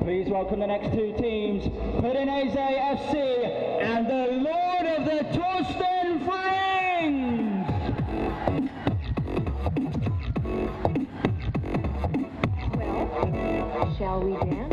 Please welcome the next two teams, Pudinese FC and the Lord of the Torsten Frings. Well, shall we dance?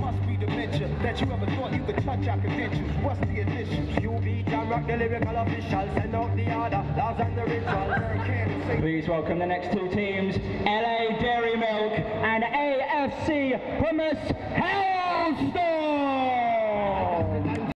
Must be dementia that you ever thought you could touch our conventions. What's the initials? You be Jam Rock, the lyrical official. Send out the order, laws and the ritual. Please welcome the next two teams, LA Dairy Milk and AFC Hummus Hailstorm.